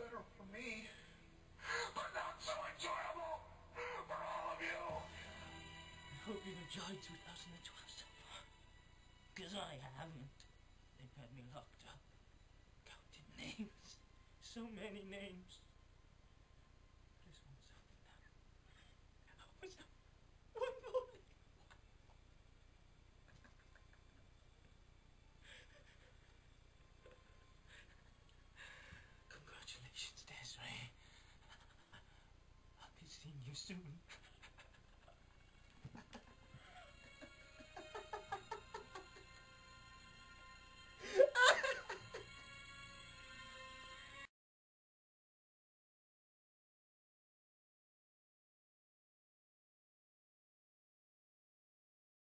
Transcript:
better for me, but not so enjoyable for all of you. I hope you've enjoyed 2012 so far. Because I haven't. They've had me locked up. Counted names. So many names. seeing you soon.